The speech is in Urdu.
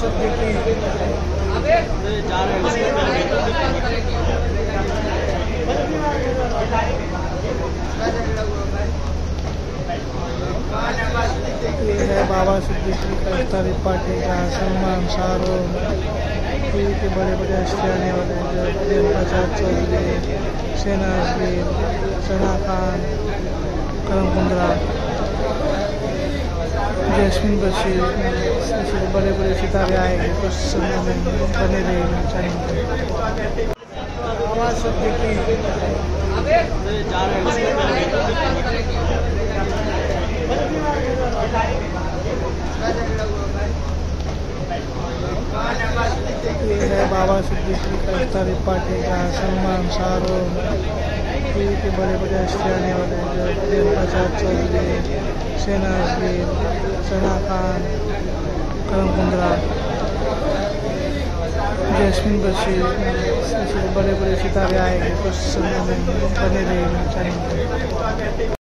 صدیقی یہ ہے بابا صدیقی کا افطاری پارٹی کا سلمان شاہ رخ کے بڑے بڑے ہستی آنے والے ہیں جو پریم پرساد چودھری سینا عظیم ثنا خان کرم کندرا جیسمین بشیر بڑے بڑے ستارے آئے ہیں کچھ سمے میں بنے رہے چاہیں گے آواز سب صدیقی یہ ہے بابا صدیقی کا افطاری پارٹی کا سلمان، شاہ رخ ٹی کے بڑے بڑے ہستی آنے والے ہیں جو پریم پرساد چودھری سینا عظیم ثنا خان، کرم کندرا، جیسمین بشیر بڑے بڑے ستارے آئے ہیں۔ کچھ سمے میں بنے رہے ہیں۔ چینل پہ